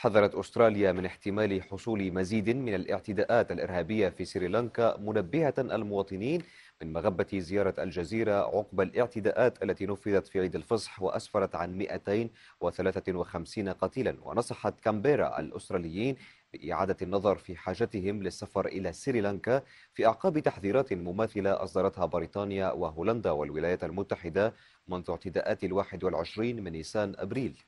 حذرت أستراليا من احتمال حصول مزيد من الاعتداءات الإرهابية في سريلانكا منبهة المواطنين من مغبة زيارة الجزيرة عقب الاعتداءات التي نفذت في عيد الفصح وأسفرت عن 253 قتيلا ونصحت كامبيرا الأستراليين بإعادة النظر في حاجتهم للسفر إلى سريلانكا في أعقاب تحذيرات مماثلة أصدرتها بريطانيا وهولندا والولايات المتحدة منذ اعتداءات الواحد والعشرين من نيسان أبريل.